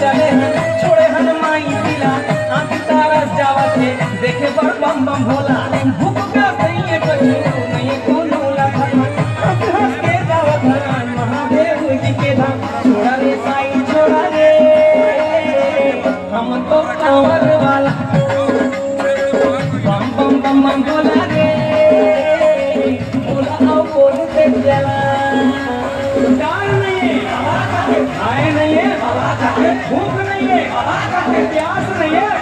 छोड़े हन माई दिला आँख तारा जावा थे, देखे पर बम बम भोला भूख का सही कछु नहीं कोनो लाखा हंस हंस के जावा धन महादेव जी के धाम। छोड़ा रे साई, छोड़ा रे। हम तो कांवर वाला। बम बम बम बम भोला रे। भोला आओ बोल बोलते चला। है है। आए नहीं भूख नहीं है बाबा का है प्यास नहीं है।